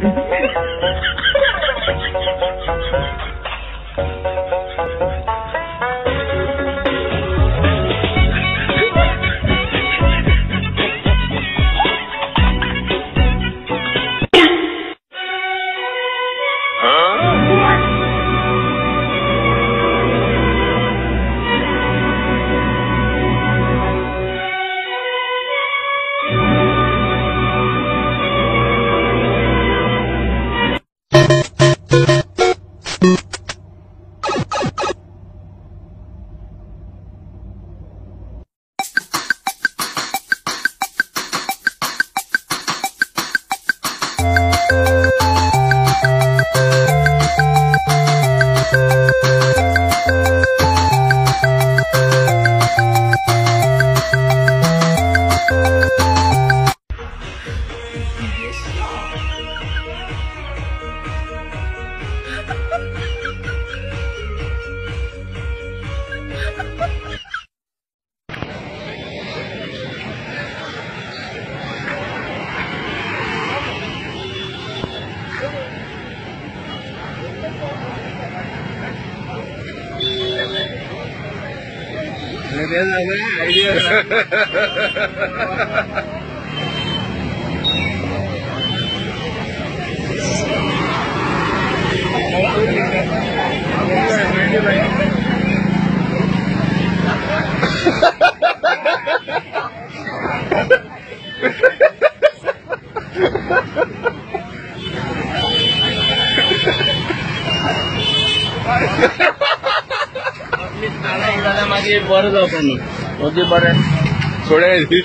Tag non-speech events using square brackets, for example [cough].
Gracias. you [laughs] 别再问，别 [laughs] मागे बरं जाऊ पण होते बरं सोडायची